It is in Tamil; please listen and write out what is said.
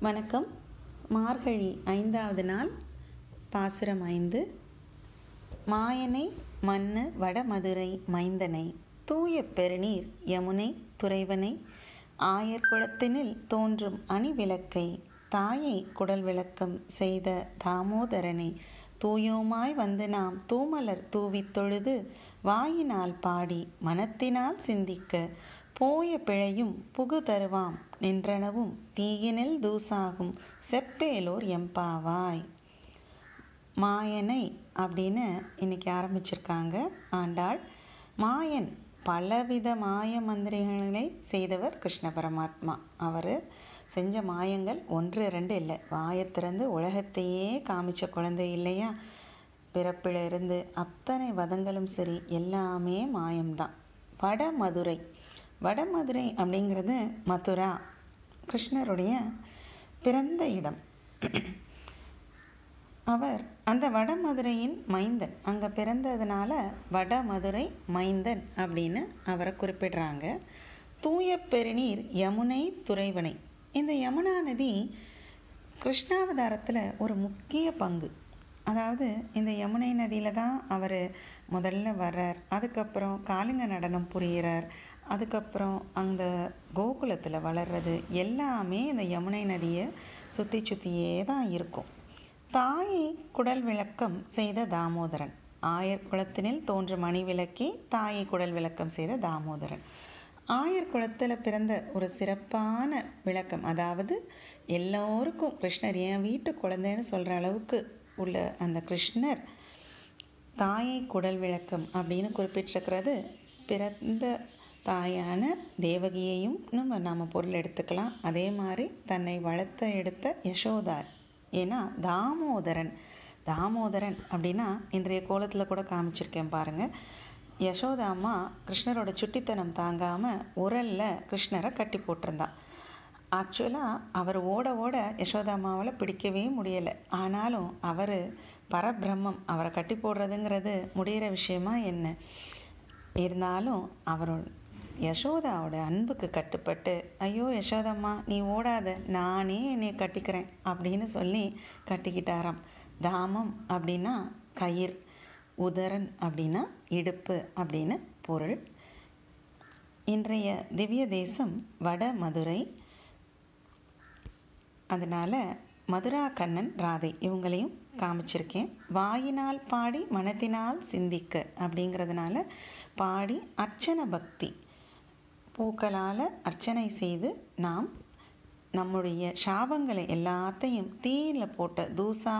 வணக்கம். மார்கழி ஐந்தாவது நாள் பாசுரம் ஐந்து. மாயனை மண்ணு வடமதுரை மைந்தனை தூய பெருநீர் யமுனை துறைவனை ஆயர் குளத்தினில் தோன்றும் அணிவிளக்கை தாயை குடல் விளக்கம் செய்த தாமோதரனை தூயோமாய் வந்து நாம் தூமலர் தூவித் தொழுது வாயினால் பாடி மனத்தினால் சிந்திக்க போய பிழையும் புகு தருவாம் நின்றனவும் தீயினில் தூசாகும் செப்பேலோர் எம்பாவாய் மாயனை அப்படின்னு இன்னைக்கு ஆரம்பிச்சிருக்காங்க ஆண்டாள். மாயன் பலவித மாய மந்திரங்களை செய்தவர் கிருஷ்ண பரமாத்மா. அவர் செஞ்ச மாயங்கள் ஒன்று ரெண்டு இல்லை. வாயை திறந்து உலகத்தையே காமிச்ச குழந்தை இல்லையா? பிறப்பில் இருந்து அத்தனை வதங்களும் சரி எல்லாமே மாயம்தான். வடமதுரை வடமதுரை அப்படிங்கிறது மதுரா கிருஷ்ணருடைய பிறந்த இடம். அவர் அந்த வடமதுரையின் மைந்தன். அங்கே பிறந்ததுனால வடமதுரை மைந்தன் அப்படின்னு அவரை குறிப்பிடுறாங்க. தூய பெருநீர் யமுனை துறைவனை. இந்த யமுனா நதி கிருஷ்ணாவதாரத்தில் ஒரு முக்கிய பங்கு. அதாவது இந்த யமுனை நதியில் தான் அவர் முதல்ல வர்றார். அதுக்கப்புறம் காலிங்க நடனம் புரிகிறார் அதுக்கப்புறம் அந்த கோகுலத்தில் வளர்றது எல்லாமே இந்த யமுனை நதியை சுற்றி சுற்றியே தான் இருக்கும். தாயை குடல் விளக்கம் செய்த தாமோதரன். ஆயர் குளத்தினில் தோன்றும் மணி விளக்கே தாயை குடல் விளக்கம் செய்த தாமோதரன். ஆயர் குளத்தில் பிறந்த ஒரு சிறப்பான விளக்கம் அதாவது எல்லோருக்கும் கிருஷ்ணர் என் வீட்டு குழந்தைன்னு சொல்கிற அளவுக்கு உள்ள அந்த கிருஷ்ணர் தாயை குடல் விளக்கம் அப்படின்னு குறிப்பிட்டிருக்கிறது. பிறந்த தாயான தேவகியையும் நம்ம நாம் பொருள் எடுத்துக்கலாம். அதே மாதிரி தன்னை வளர்த்த எடுத்த யசோதார். ஏன்னா தாமோதரன். தாமோதரன் அப்படின்னா இன்றைய கோலத்தில் கூட காமிச்சிருக்கேன் பாருங்கள் யசோதா அம்மா கிருஷ்ணரோட சுட்டித்தனம் தாங்காமல் உரலில் கிருஷ்ணரை கட்டி போட்டிருந்தா. ஆக்சுவலாக அவர் ஓட ஓட யசோதா அம்மாவால் பிடிக்கவே முடியலை. ஆனாலும் அவர் பரபிரம்மம். அவரை கட்டி போடுறதுங்கிறது முடிகிற விஷயமா என்ன? இருந்தாலும் அவர் யசோதாவோட அன்புக்கு கட்டுப்பட்டு ஐயோ யசோதம்மா நீ ஓடாத நானே என்னை கட்டிக்கிறேன் அப்படின்னு சொல்லி கட்டிக்கிட்டாராம். தாமம் அப்படின்னா கயிர் உதரன் அப்படின்னா இடுப்பு அப்படின்னு பொருள். இன்றைய திவ்ய தேசம் வட மதுரை. அதனால் மதுரா கண்ணன் ராதை இவங்களையும் காமிச்சிருக்கேன். வாயினால் பாடி மனத்தினால் சிந்திக்க அப்படிங்கிறதுனால பாடி அர்ச்சன பக்தி. பூக்களால் அர்ச்சனை செய்து நாம் நம்முடைய சாபங்களை எல்லாத்தையும் தீயில் போட்ட தூசா